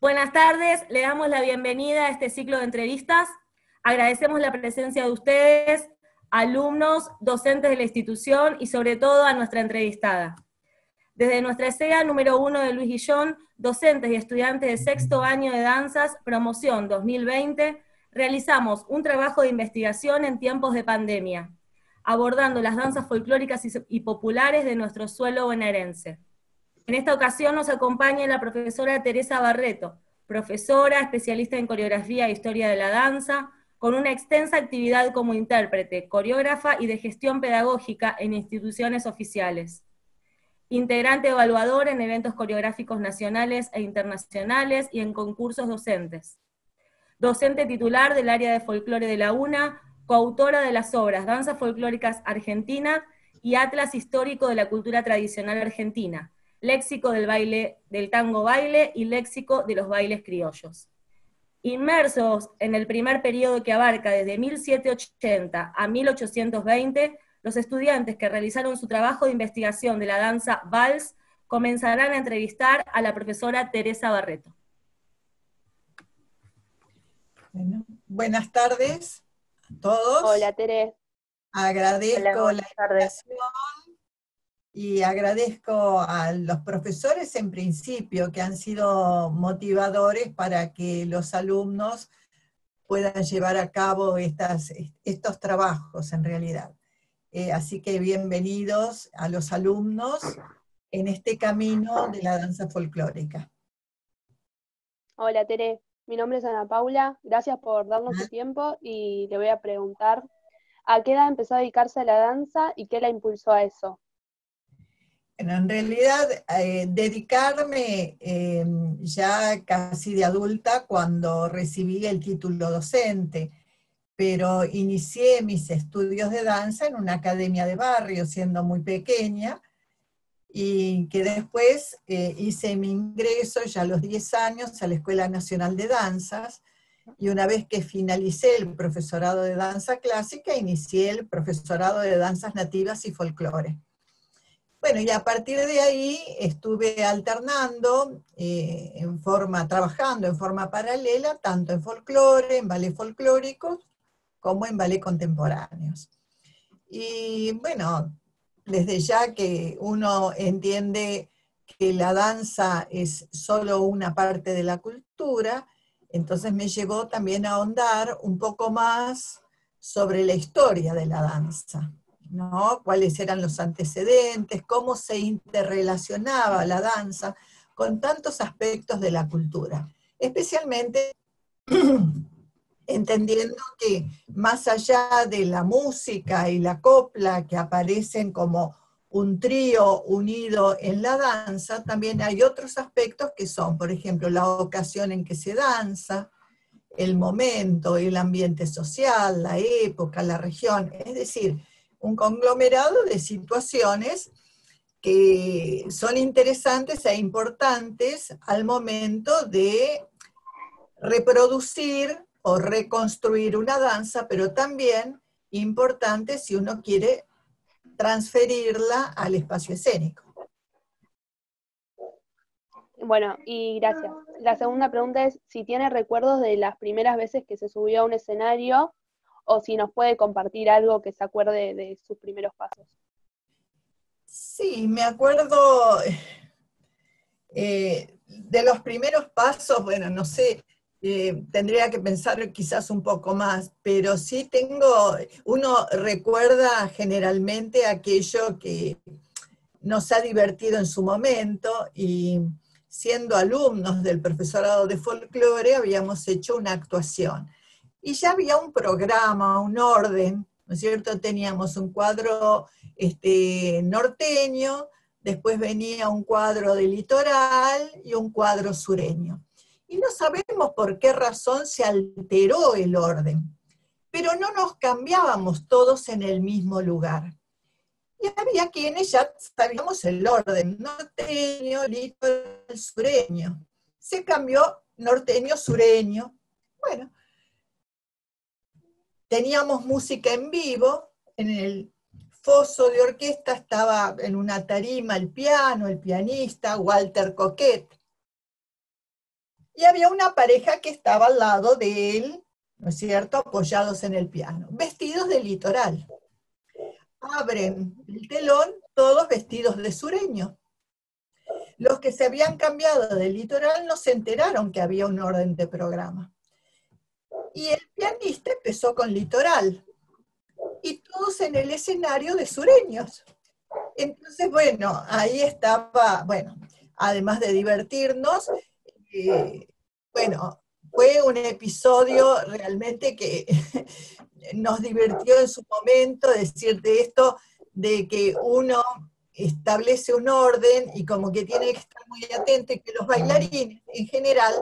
Buenas tardes, le damos la bienvenida a este ciclo de entrevistas. Agradecemos la presencia de ustedes, alumnos, docentes de la institución y sobre todo a nuestra entrevistada. Desde nuestra ESEA número uno de Luis Guillón, docentes y estudiantes de sexto año de danzas, promoción 2020, realizamos un trabajo de investigación en tiempos de pandemia, abordando las danzas folclóricas y populares de nuestro suelo bonaerense. En esta ocasión nos acompaña la profesora Teresa Barreto, profesora, especialista en coreografía e historia de la danza, con una extensa actividad como intérprete, coreógrafa y de gestión pedagógica en instituciones oficiales. Integrante evaluador en eventos coreográficos nacionales e internacionales y en concursos docentes. Docente titular del área de folclore de la UNA, coautora de las obras Danzas Folclóricas Argentina y Atlas Histórico de la Cultura Tradicional Argentina, léxico del baile, del tango baile y léxico de los bailes criollos. Inmersos en el primer periodo que abarca desde 1780 a 1820, los estudiantes que realizaron su trabajo de investigación de la danza vals comenzarán a entrevistar a la profesora Teresa Barreto. buenas tardes a todos. Hola, Teresa. Agradezco la invitación y agradezco a los profesores en principio que han sido motivadores para que los alumnos puedan llevar a cabo estas, estos trabajos en realidad. Eh, así que bienvenidos a los alumnos en este camino de la danza folclórica. Hola Tere, mi nombre es Ana Paula, gracias por darnos su tiempo y le voy a preguntar a qué edad empezó a dedicarse a la danza y qué la impulsó a eso en realidad, eh, dedicarme em, ya casi de adulta cuando recibí el título docente, pero inicié mis estudios de danza en una academia de barrio siendo muy pequeña y que después eh, hice mi ingreso ya a los 10 años a la Escuela Nacional de Danzas y una vez que finalicé el profesorado de danza clásica, inicié el profesorado de danzas nativas y folclore. Bueno, y a partir de ahí estuve alternando eh, en forma, trabajando en forma paralela, tanto en folclore, en ballet folclóricos, como en ballet contemporáneos. Y bueno, desde ya que uno entiende que la danza es solo una parte de la cultura, entonces me llevó también a ahondar un poco más sobre la historia de la danza. ¿no? cuáles eran los antecedentes, cómo se interrelacionaba la danza con tantos aspectos de la cultura, especialmente entendiendo que más allá de la música y la copla que aparecen como un trío unido en la danza, también hay otros aspectos que son, por ejemplo, la ocasión en que se danza, el momento, el ambiente social, la época, la región, es decir, un conglomerado de situaciones que son interesantes e importantes al momento de reproducir o reconstruir una danza, pero también importante si uno quiere transferirla al espacio escénico. Bueno, y gracias. La segunda pregunta es si tiene recuerdos de las primeras veces que se subió a un escenario o si nos puede compartir algo que se acuerde de sus primeros pasos. Sí, me acuerdo eh, de los primeros pasos, bueno, no sé, eh, tendría que pensar quizás un poco más, pero sí tengo, uno recuerda generalmente aquello que nos ha divertido en su momento y siendo alumnos del profesorado de folclore habíamos hecho una actuación y ya había un programa, un orden, ¿no es cierto? Teníamos un cuadro este, norteño, después venía un cuadro de litoral y un cuadro sureño. Y no sabemos por qué razón se alteró el orden, pero no nos cambiábamos todos en el mismo lugar. Y había quienes ya sabíamos el orden, norteño, el sureño. Se cambió norteño sureño. Bueno, teníamos música en vivo, en el foso de orquesta estaba en una tarima el piano, el pianista, Walter Coquet. Y había una pareja que estaba al lado de él, ¿no es cierto?, apoyados en el piano, vestidos de litoral. Abren el telón, todos vestidos de sureño. Los que se habían cambiado del litoral no se enteraron que había un orden de programa. Y el pianista empezó con litoral, y todos en el escenario de sureños. Entonces, bueno, ahí estaba, bueno, además de divertirnos, eh, bueno, fue un episodio realmente que nos divirtió en su momento, decir de esto, de que uno establece un orden y como que tiene que estar muy atento que los bailarines en general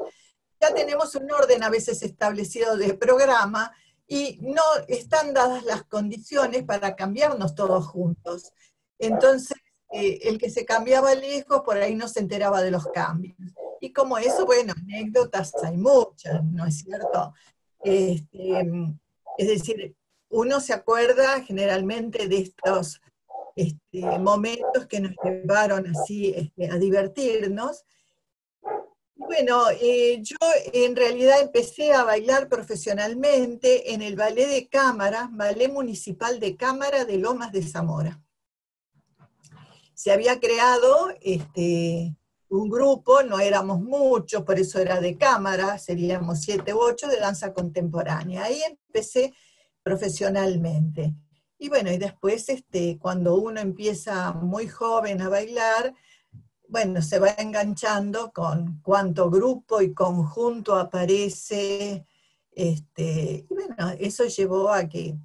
ya tenemos un orden a veces establecido de programa y no están dadas las condiciones para cambiarnos todos juntos. Entonces, eh, el que se cambiaba lejos, por ahí no se enteraba de los cambios. Y como eso, bueno, anécdotas hay muchas, ¿no es cierto? Este, es decir, uno se acuerda generalmente de estos este, momentos que nos llevaron así este, a divertirnos, bueno, eh, yo en realidad empecé a bailar profesionalmente en el ballet de cámara, ballet municipal de cámara de Lomas de Zamora. Se había creado este, un grupo, no éramos muchos, por eso era de cámara, seríamos siete u ocho de danza contemporánea. Ahí empecé profesionalmente. Y bueno, y después este, cuando uno empieza muy joven a bailar, bueno, se va enganchando con cuánto grupo y conjunto aparece. Este, y bueno, eso llevó a que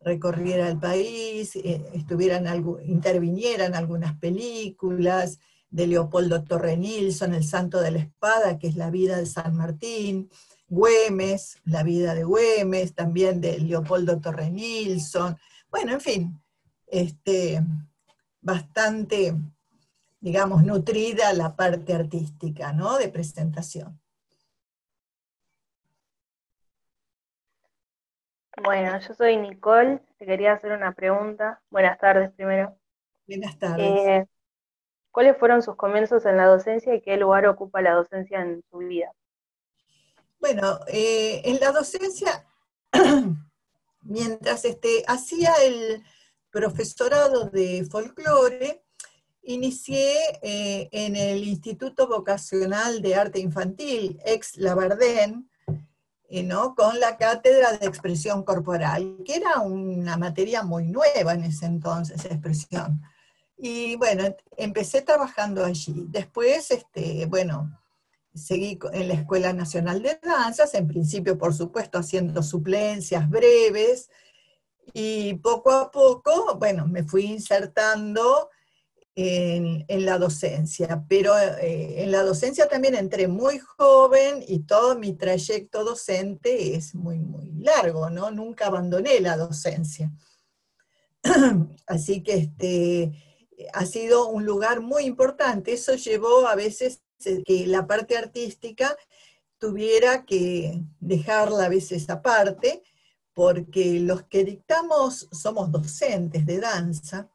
recorriera el país, eh, estuvieran intervinieran algunas películas de Leopoldo Torre Nilsson, El Santo de la Espada, que es la vida de San Martín, Güemes, la vida de Güemes, también de Leopoldo Torre Nilsson. Bueno, en fin, este, bastante digamos, nutrida la parte artística, ¿no? De presentación. Bueno, yo soy Nicole, te quería hacer una pregunta. Buenas tardes primero. Buenas tardes. Eh, ¿Cuáles fueron sus comienzos en la docencia y qué lugar ocupa la docencia en su vida? Bueno, eh, en la docencia, mientras este, hacía el profesorado de folclore, Inicié eh, en el Instituto Vocacional de Arte Infantil, ex Labardén, eh, ¿no? con la cátedra de expresión corporal, que era una materia muy nueva en ese entonces, expresión. Y bueno, empecé trabajando allí. Después, este, bueno, seguí en la Escuela Nacional de Danzas, en principio, por supuesto, haciendo suplencias breves, y poco a poco, bueno, me fui insertando en, la docencia, pero eh, en la docencia también entré muy joven y todo mi trayecto docente es muy, muy largo, ¿no? Nunca abandoné la docencia. Así que este, ha sido un lugar muy importante. Eso llevó a veces eh, que la parte artística tuviera que dejarla a veces aparte, porque los que dictamos somos docentes de danza,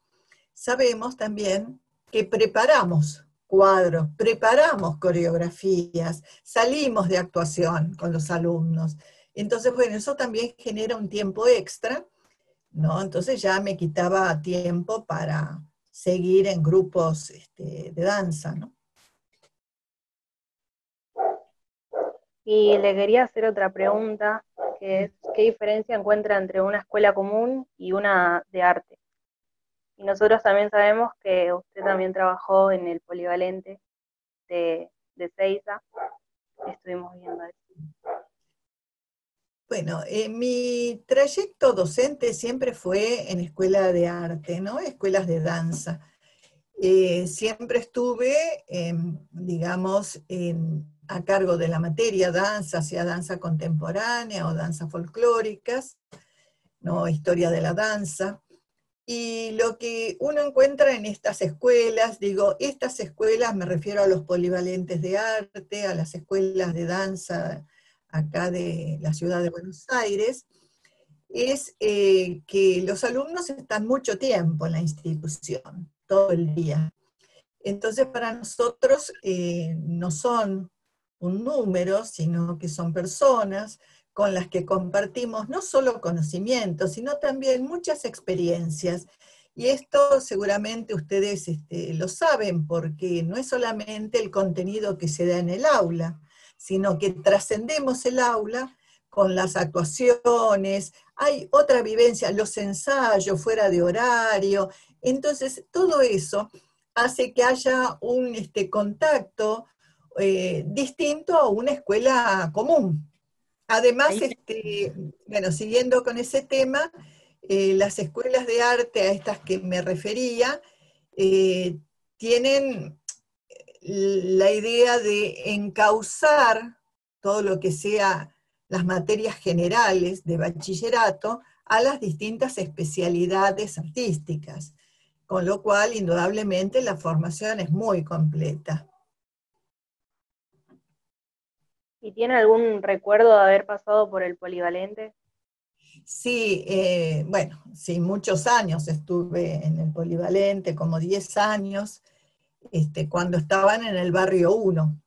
sabemos también que preparamos cuadros, preparamos coreografías, salimos de actuación con los alumnos. Entonces, bueno, eso también genera un tiempo extra, ¿no? Entonces ya me quitaba tiempo para seguir en grupos este, de danza, ¿no? Y le quería hacer otra pregunta, que es, ¿qué diferencia encuentra entre una escuela común y una de arte? Y nosotros también sabemos que usted también trabajó en el polivalente de, de Seiza. Estuvimos viendo eso. Bueno, eh, mi trayecto docente siempre fue en escuela de arte, ¿no? Escuelas de danza. Eh, siempre estuve, digamos, a cargo de la materia danza, sea danza contemporánea o danza folclóricas, ¿no? Historia de la danza. Y lo que uno encuentra en estas escuelas, digo, estas escuelas me refiero a los polivalentes de arte, a las escuelas de danza acá de la ciudad de Buenos Aires, es eh, que los alumnos están mucho tiempo en la institución, todo el día. Entonces para nosotros eh, no son un número, sino que son personas con las que compartimos no solo conocimientos, sino también muchas experiencias. Y esto seguramente ustedes este, lo saben porque no es solamente el contenido que se da en el aula, sino que trascendemos el aula con las actuaciones, hay otra vivencia, los ensayos fuera de horario. Entonces, todo eso hace que haya un este, contacto eh, distinto a una escuela común. Además, este, bueno, siguiendo con ese tema, eh, las escuelas de arte a estas que me refería eh, tienen la idea de encauzar todo lo que sea las materias generales de bachillerato a las distintas especialidades artísticas, con lo cual indudablemente la formación es muy completa. ¿Y tiene algún recuerdo de haber pasado por el polivalente? Sí, eh, bueno, sí, muchos años estuve en el polivalente, como 10 años, este, cuando estaban en el barrio 1.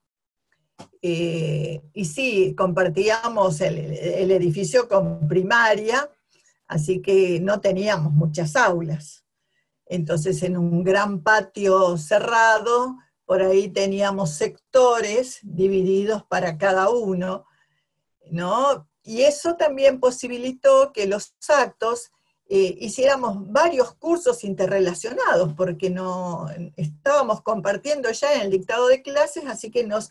Eh, y sí, compartíamos el, el, edificio con primaria, así que no teníamos muchas aulas. Entonces, en un gran patio cerrado, por ahí teníamos sectores divididos para cada uno, ¿no? Y eso también posibilitó que los actos eh, hiciéramos varios cursos interrelacionados, porque no estábamos compartiendo ya en el dictado de clases, así que nos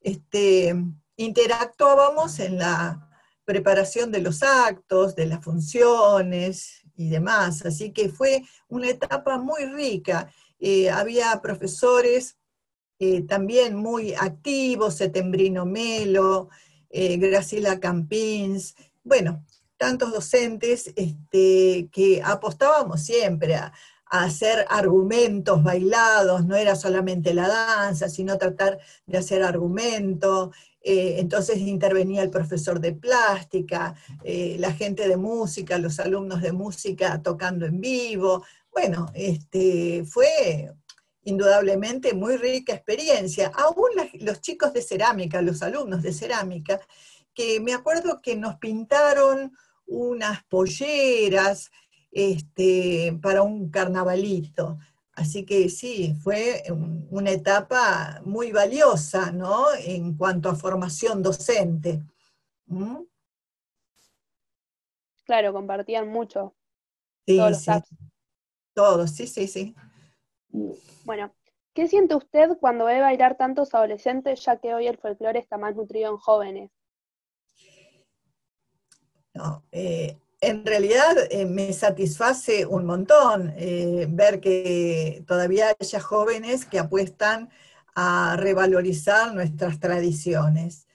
este, interactuábamos en la preparación de los actos, de las funciones y demás. Así que fue una etapa muy rica. Eh, había profesores eh, también muy activos, Setembrino Melo, eh, Graciela Campins, bueno, tantos docentes este, que apostábamos siempre a, hacer argumentos bailados, no era solamente la danza, sino tratar de hacer argumentos. Eh, entonces intervenía el profesor de plástica, la gente de música, los alumnos de música tocando en vivo. Bueno, este, fue indudablemente muy rica experiencia. Aún los chicos de cerámica, los alumnos de cerámica, que me acuerdo que nos pintaron unas polleras este, para un carnavalito. Así que sí, fue una etapa muy valiosa, ¿no? En cuanto a formación docente. ¿Mm? Claro, compartían mucho. Sí, todos sí. Todos, sí, sí, sí. Bueno, ¿qué siente usted cuando ve bailar tantos adolescentes, ya que hoy el folclore está más nutrido en jóvenes? No, eh, en realidad eh, me satisface un montón eh, ver que todavía haya jóvenes que apuestan a revalorizar nuestras tradiciones,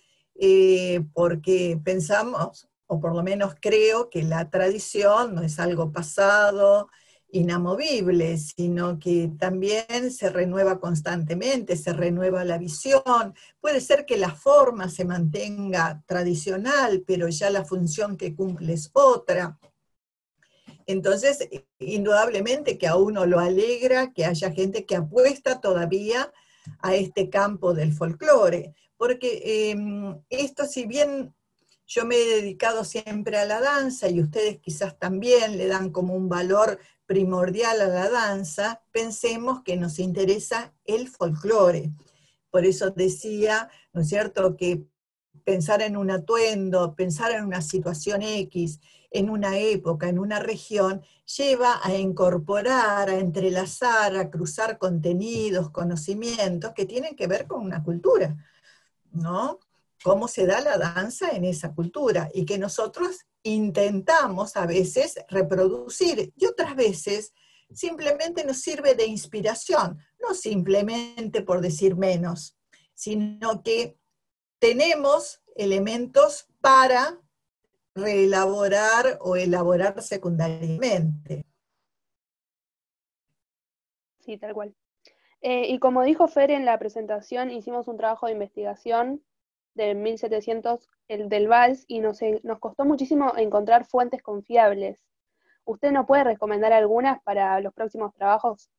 porque pensamos, o por lo menos creo, que la tradición no es algo pasado, inamovible, sino que también se renueva constantemente, se renueva la visión. Puede ser que la forma se mantenga tradicional, pero ya la función que cumple es otra. Entonces, indudablemente que a uno lo alegra que haya gente que apuesta todavía a este campo del folclore, porque em, esto si bien yo me he dedicado siempre a la danza y ustedes quizás también le dan como un valor primordial a la danza, pensemos que nos interesa el folclore. Por eso decía, ¿no es cierto?, que pensar en un atuendo, pensar en una situación X, en una época, en una región, lleva a incorporar, a entrelazar, a cruzar contenidos, conocimientos que tienen que ver con una cultura, ¿no? Cómo se da la danza en esa cultura y que nosotros intentamos a veces reproducir y otras veces simplemente nos sirve de inspiración, no simplemente por decir menos, sino que tenemos elementos para reelaborar o elaborar secundariamente. Sí, tal cual. Eh, y como dijo Fer en la presentación, hicimos un trabajo de investigación de 1700, el del Vals, y nos, nos costó muchísimo encontrar fuentes confiables. ¿Usted no puede recomendar algunas para los próximos trabajos?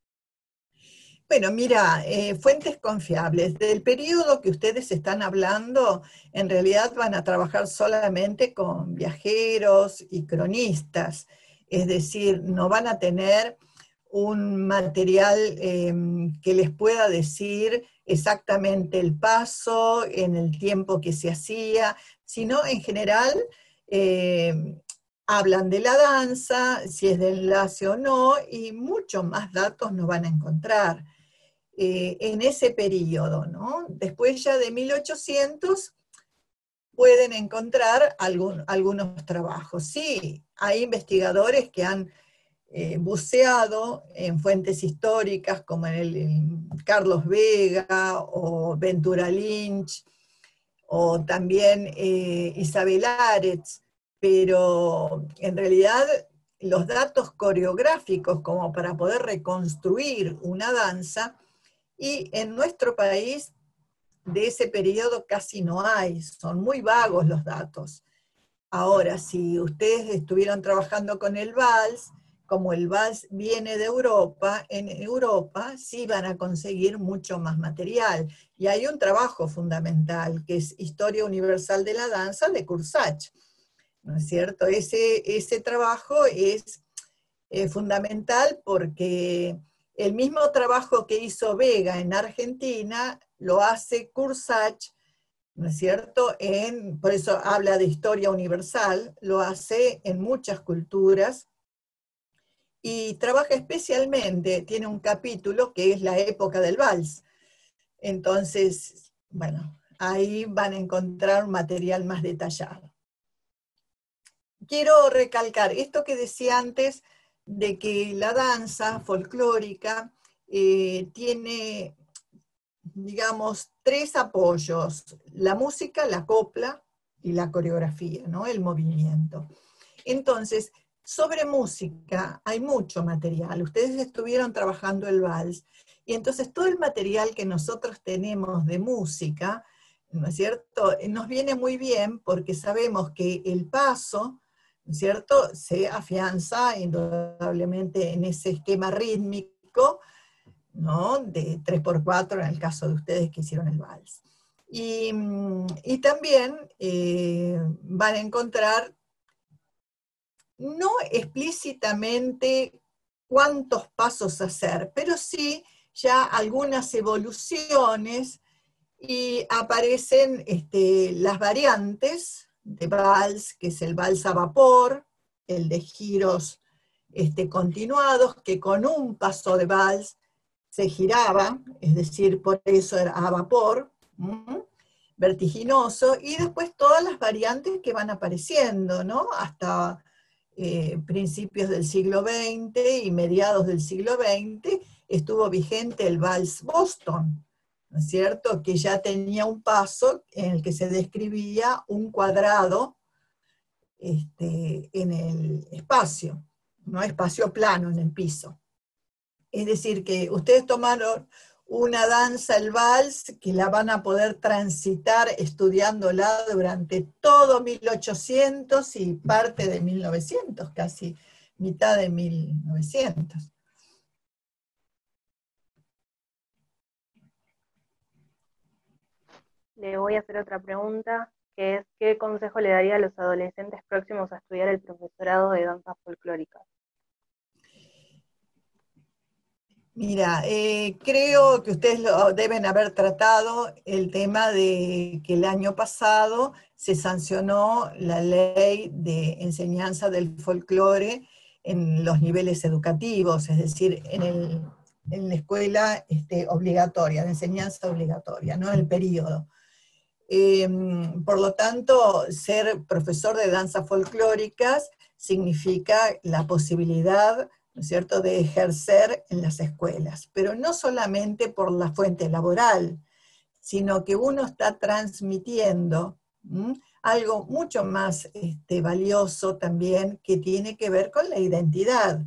Bueno, mira, eh, fuentes confiables. Del periodo que ustedes están hablando, en realidad van a trabajar solamente con viajeros y cronistas, es decir, no van a tener un material em, que les pueda decir exactamente el paso en el tiempo que se hacía, sino en general em, hablan de la danza, si es de enlace o no, y muchos más datos no van a encontrar. Eh, en ese periodo, ¿no? Después ya de 1800 pueden encontrar algunos trabajos. Sí, hay investigadores que han eh, buceado en fuentes históricas como en el Carlos Vega o Ventura Lynch o también eh, Isabel Aretz, pero en realidad los datos coreográficos como para poder reconstruir una danza y en nuestro país de ese periodo casi no hay, son muy vagos los datos. Ahora, si ustedes estuvieron trabajando con el VALS, como el VALS viene de Europa, en Europa sí van a conseguir mucho más material. Y hay un trabajo fundamental, que es Historia Universal de la Danza de Kursach. ¿No es cierto? Ese, ese trabajo es eh, fundamental porque el mismo trabajo que hizo Vega en Argentina lo hace Kursach, ¿no es cierto? En, por eso habla de historia universal, lo hace en muchas culturas y trabaja especialmente, tiene un capítulo que es la época del vals. Entonces, bueno, ahí van a encontrar material más detallado. Quiero recalcar esto que decía antes de que la danza folclórica eh, tiene, digamos, tres apoyos, la música, la copla y la coreografía, ¿no? el movimiento. Entonces, sobre música hay mucho material. Ustedes estuvieron trabajando el vals y entonces todo el material que nosotros tenemos de música, ¿no es cierto? Nos viene muy bien porque sabemos que el paso ¿cierto? Se afianza indudablemente en ese esquema rítmico, ¿no? De 3x4 en el caso de ustedes que hicieron el vals. Y, también eh, van a encontrar, no explícitamente cuántos pasos hacer, pero sí ya algunas evoluciones y aparecen este, las variantes, de vals, que es el vals a vapor, el de giros este, continuados, que con un paso de vals se giraba, es decir, por eso era a vapor, vertiginoso, y después todas las variantes que van apareciendo, ¿no? Hasta eh, principios del siglo XX y mediados del siglo XX estuvo vigente el vals Boston, ¿no es cierto? Que ya tenía un paso en el que se describía un cuadrado este, en el espacio, no espacio plano en el piso. Es decir, que ustedes tomaron una danza, el vals, que la van a poder transitar estudiándola durante todo 1800 y parte de 1900, casi mitad de 1900. le voy a hacer otra pregunta, que es ¿qué consejo le daría a los adolescentes próximos a estudiar el profesorado de danza folclórica? Mira, eh, creo que ustedes deben haber tratado el tema de que el año pasado se sancionó la ley de enseñanza del folclore en los niveles educativos, es decir, en, la escuela este, obligatoria, de enseñanza obligatoria, no el periodo. Em, por lo tanto, ser profesor de danzas folclóricas significa la posibilidad, ¿no es cierto?, de ejercer en las escuelas, pero no solamente por la fuente laboral, sino que uno está transmitiendo algo mucho más este, valioso también que tiene que ver con la identidad.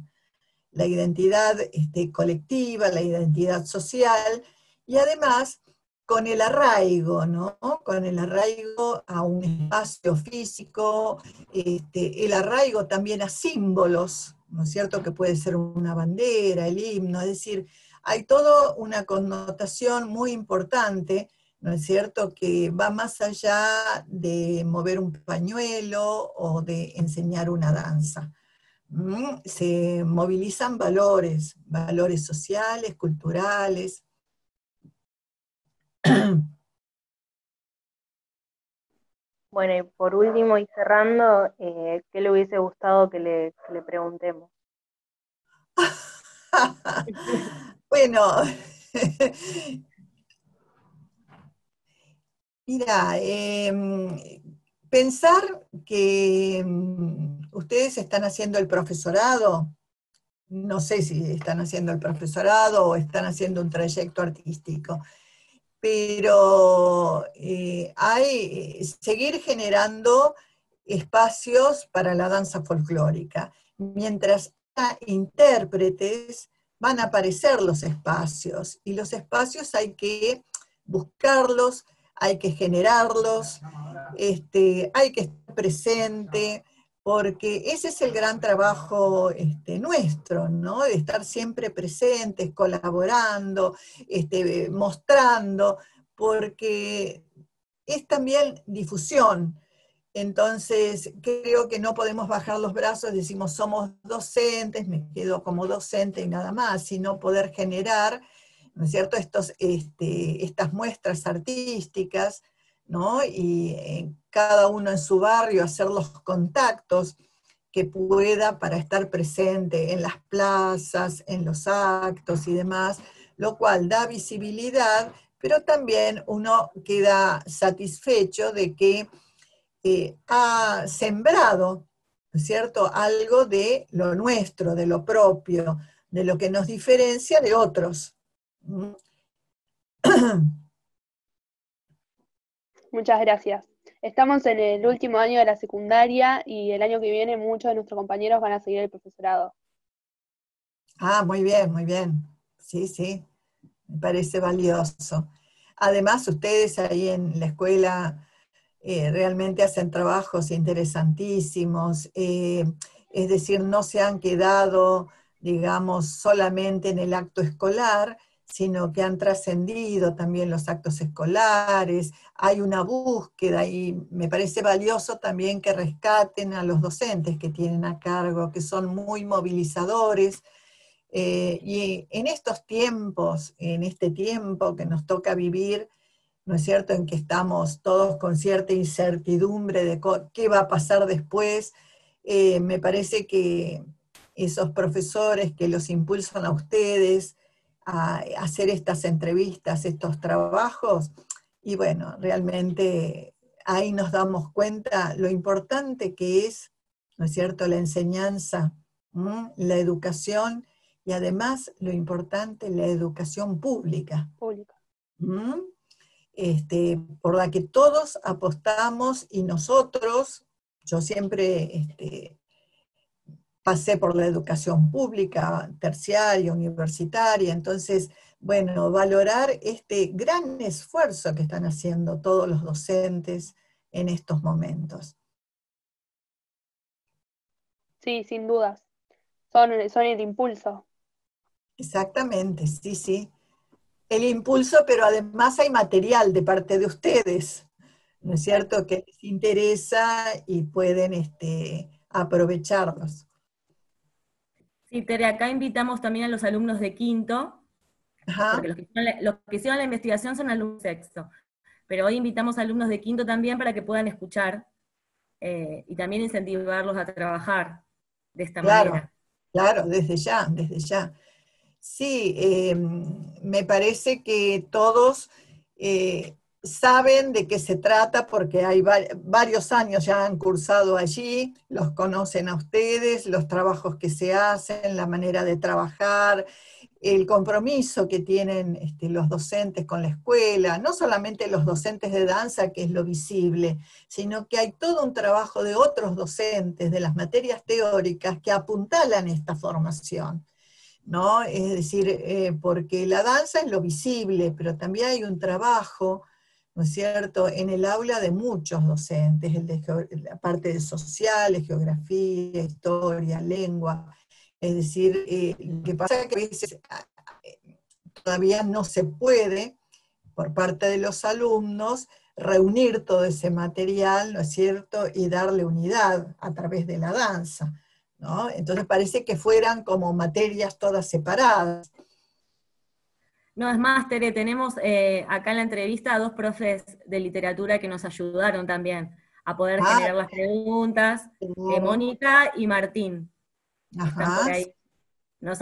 la identidad este, colectiva, la identidad social, y además con el arraigo, ¿no? Con el arraigo a un espacio físico, este, el arraigo también a símbolos, ¿no es cierto? Que puede ser una bandera, el himno, es decir, hay toda una connotación muy importante, ¿no es cierto?, que va más allá de mover un pañuelo o de enseñar una danza. Se movilizan valores, valores sociales, culturales. Bueno, y por último y cerrando, eh, ¿qué le hubiese gustado que le, le preguntemos? bueno, mira, em, pensar que em, ustedes están haciendo el profesorado, no sé si están haciendo el profesorado o están haciendo un trayecto artístico, pero eh, hay eh, seguir generando espacios para la danza folclórica. Mientras intérpretes van a aparecer los espacios y los espacios hay que buscarlos, hay que generarlos, este, hay que estar presente, porque ese es el gran trabajo este, nuestro, ¿no? De estar siempre presentes, colaborando, este, mostrando, porque es también difusión. Entonces, creo que no podemos bajar los brazos, decimos somos docentes, me quedo como docente y nada más, sino poder generar, ¿no es cierto?, Estos, este, estas muestras artísticas, ¿no? Y en cada uno en su barrio hacer los contactos que pueda para estar presente en las plazas, en los actos y demás, lo cual da visibilidad, pero también uno queda satisfecho de que eh, ha sembrado, ¿no es cierto?, algo de lo nuestro, de lo propio, de lo que nos diferencia de otros. Muchas gracias. Estamos en el último año de la secundaria y el año que viene muchos de nuestros compañeros van a seguir el profesorado. Ah, muy bien, muy bien. Sí, sí, me parece valioso. Además, ustedes ahí en la escuela eh, realmente hacen trabajos interesantísimos, eh, es decir, no se han quedado, digamos, solamente en el acto escolar, sino que han trascendido también los actos escolares, hay una búsqueda y me parece valioso también que rescaten a los docentes que tienen a cargo, que son muy movilizadores. Eh, y en estos tiempos, en este tiempo que nos toca vivir, ¿no es cierto?, en que estamos todos con cierta incertidumbre de qué va a pasar después, eh, me parece que esos profesores que los impulsan a ustedes, a hacer estas entrevistas, estos trabajos, y bueno, realmente ahí nos damos cuenta lo importante que es, ¿no es cierto?, la enseñanza, la educación y además lo importante, la educación pública. Este, por la que todos apostamos y nosotros, yo siempre este, pasé por la educación pública, terciaria, universitaria, entonces, bueno, valorar este gran esfuerzo que están haciendo todos los docentes en estos momentos. Sí, sin dudas. Son, son el impulso. Exactamente, sí, sí. El impulso, pero además hay material de parte de ustedes, ¿no es cierto?, que les interesa y pueden este, aprovecharlos. Sí, Tere, acá invitamos también a los alumnos de quinto, porque los que, hicieron la, investigación son alumnos de sexto, pero hoy invitamos a alumnos de quinto también para que puedan escuchar eh, y también incentivarlos a trabajar de esta manera. Claro, desde ya, desde ya. Sí, eh, me parece que todos eh, saben de qué se trata porque hay varios años ya han cursado allí, los conocen a ustedes, los trabajos que se hacen, la manera de trabajar, el compromiso que tienen este, los docentes con la escuela, no solamente los docentes de danza, que es lo visible, sino que hay todo un trabajo de otros docentes de las materias teóricas que apuntalan esta formación. ¿no? Es decir, eh, porque la danza es lo visible, pero también hay un trabajo, ¿no es cierto?, en el aula de muchos docentes, el de la parte de sociales, geografía, historia, lengua. Es decir, eh, lo que pasa es que a veces todavía no se puede, por parte de los alumnos, reunir todo ese material, ¿no es cierto?, y darle unidad a través de la danza. Entonces parece que fueran como materias todas separadas. No, es más, Tere, tenemos eh, acá en la entrevista a dos profes de literatura que nos ayudaron también a poder ah, generar las preguntas, eh, Mónica y Martín. Nos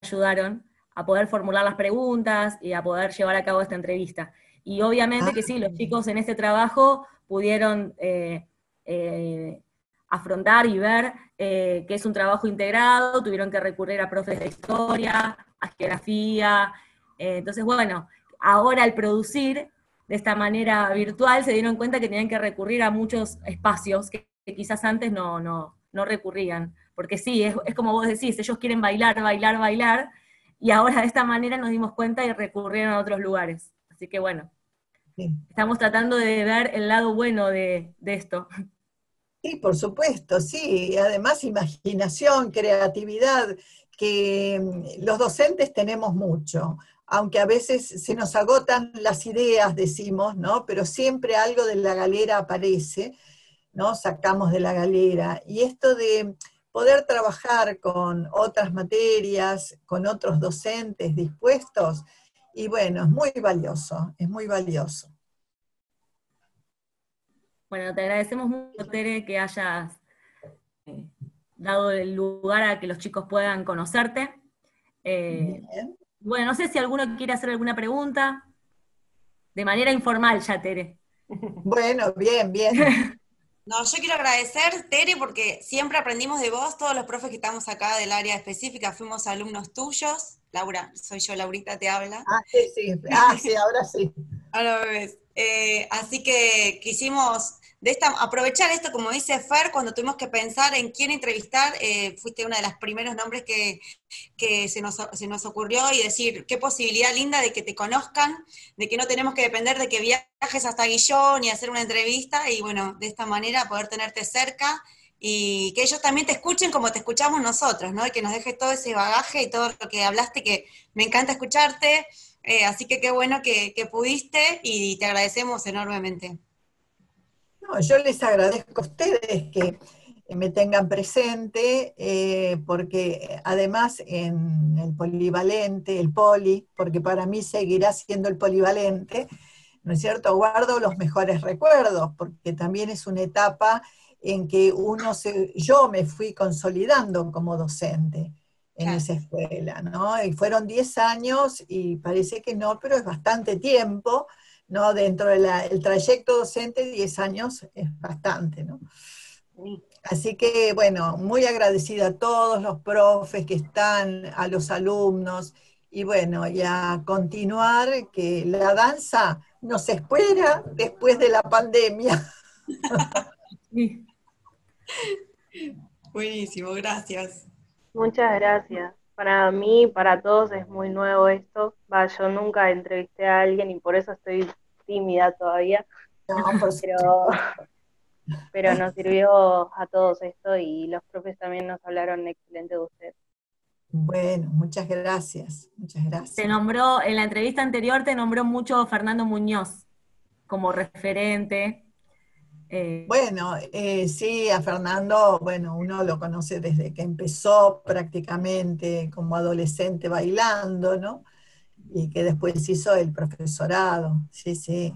ayudaron a poder formular las preguntas y a poder llevar a cabo esta entrevista. Y obviamente que sí, los ah. chicos en este trabajo pudieron eh, afrontar y ver eh, que es un trabajo integrado, tuvieron que recurrir a profes de historia, a geografía. Eh, entonces, bueno, ahora al producir de esta manera virtual se dieron cuenta que tenían que recurrir a muchos espacios que, quizás antes no, no, no, recurrían. Porque sí, es, es como vos decís, ellos quieren bailar, bailar, bailar, y ahora de esta manera nos dimos cuenta y recurrieron a otros lugares. Así que bueno, estamos tratando de ver el lado bueno de, de esto. Sí, por supuesto, sí. Además, imaginación, creatividad, que mm, los docentes tenemos mucho, aunque a veces se nos agotan las ideas, decimos, ¿no? Pero siempre algo de la galera aparece, ¿no? Sacamos de la galera. Y esto de poder trabajar con otras materias, con otros docentes dispuestos, y bueno, es muy valioso, es muy valioso. Bueno, te agradecemos mucho, Tere, que hayas eh, dado el lugar a que los chicos puedan conocerte. Eh, bueno, no sé si alguno quiere hacer alguna pregunta. De manera informal ya, Tere. Bueno, bien, bien. No, yo quiero agradecer, Tere, porque siempre aprendimos de vos, todos los profes que estamos acá del área específica, fuimos alumnos tuyos. Laura, soy yo, Laurita te habla. Ah, sí, sí, ah, sí, ahora sí. Ahora me ves. Eh, así que quisimos de esta, aprovechar esto, como dice Fer, cuando tuvimos que pensar en quién entrevistar, eh, fuiste uno de los primeros nombres que, se, nos, ocurrió y decir, qué posibilidad linda de que te conozcan, de que no tenemos que depender de que viajes hasta Guillón y hacer una entrevista, y bueno, de esta manera poder tenerte cerca y que ellos también te escuchen como te escuchamos nosotros, ¿no? Y que nos dejes todo ese bagaje y todo lo que hablaste, que me encanta escucharte, eh, así que qué bueno que pudiste y te agradecemos enormemente yo les agradezco a ustedes que me tengan presente, eh, porque además en el polivalente, el poli, porque para mí seguirá siendo el polivalente, ¿no es cierto? Guardo los mejores recuerdos, porque también es una etapa en que uno se, yo me fui consolidando como docente en esa escuela, ¿no? Y fueron 10 años y parece que no, pero es bastante tiempo ¿no? Dentro del trayecto docente, 10 años es bastante, ¿no? Así que, bueno, muy agradecida a todos los profes que están, a los alumnos, y bueno, y a continuar que la danza nos espera después de la pandemia. Buenísimo, gracias. Muchas gracias. Para mí, para todos es muy nuevo esto. Va, yo nunca entrevisté a alguien y por eso estoy tímida todavía, pero, pero nos sirvió a todos esto y los profes también nos hablaron excelente de usted. Bueno, muchas gracias, muchas gracias. Te nombró, en la entrevista anterior te nombró mucho Fernando Muñoz como referente. Eh, bueno, eh, sí, a Fernando, bueno, uno lo conoce desde que empezó prácticamente como adolescente bailando, ¿no? y que después hizo el profesorado. Sí, sí.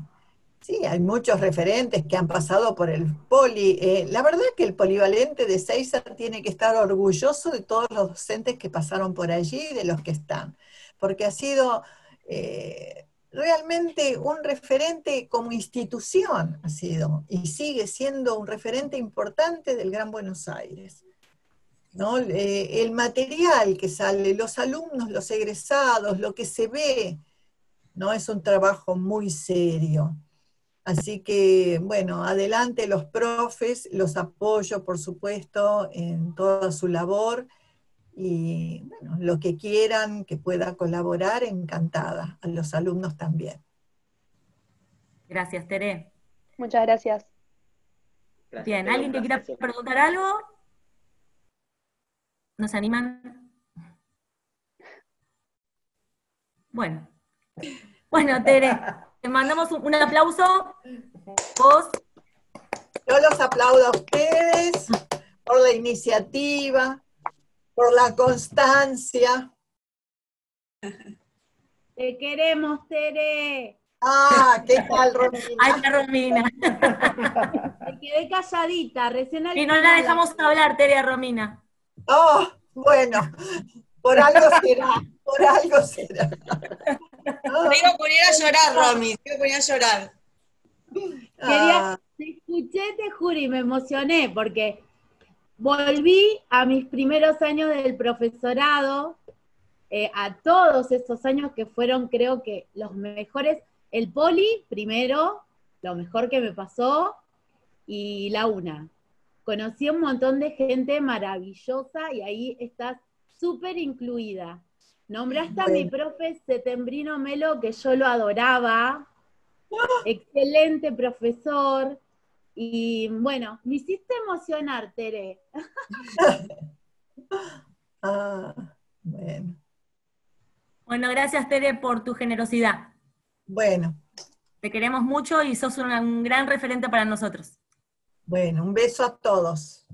Sí, hay muchos referentes que han pasado por el poli. Eh, la verdad que el polivalente de Seiza tiene que estar orgulloso de todos los docentes que pasaron por allí y de los que están, porque ha sido eh, realmente un referente como institución, ha sido, y sigue siendo un referente importante del Gran Buenos Aires. Eh, el material que sale, los alumnos, los egresados, lo que se ve, ¿no? Es un trabajo muy serio. Así que, bueno, adelante los profes, los apoyo, por supuesto, en toda su labor. Y bueno, lo que quieran que pueda colaborar, encantada, a los alumnos también. Gracias, Tere. Muchas gracias. Bien, ¿alguien que quiera preguntar algo? ¿Nos animan? Bueno. Bueno, Tere, te mandamos un, aplauso. Vos. Yo los aplaudo a ustedes por la iniciativa, por la constancia. Te queremos, Tere. Ah, ¿qué tal, Romina? Ay, la Romina. Me quedé calladita, recién al Y no la dejamos hablar, Tere, a Romina. Oh, bueno, por algo será, por algo será. Me iba a poner a llorar, Romy, me iba a poner a llorar. Quería, Ah, te escuché, te juro, y me emocioné porque volví a mis primeros años del profesorado, eh, a todos esos años que fueron, creo que, los mejores. El poli, primero, lo mejor que me pasó, y la UNA. Conocí un montón de gente maravillosa y ahí estás súper incluida. Nombraste a mi profe Setembrino Melo, que yo lo adoraba. Excelente profesor. Y bueno, me hiciste emocionar, Tere. ah, bueno, Bueno, gracias, Tere, por tu generosidad. bueno, Te queremos mucho y sos una- un gran referente para nosotros. bueno, un beso a todos.